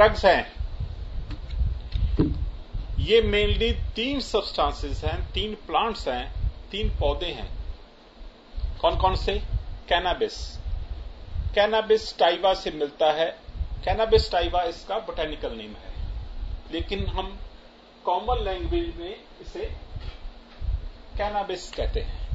Drugs हैं। ये mainly तीन सब्सटेंसेस हैं, तीन प्लांट्स हैं, तीन पौधे हैं। कौन कौन से? कैनाबिस कैनाबिस टाइवा से मिलता है। कैनाबिस टाइवा इसका बोटेनिकल नेम है। लेकिन हम कॉमन लैंग्वेज में इसे कैनाबिस कहते हैं।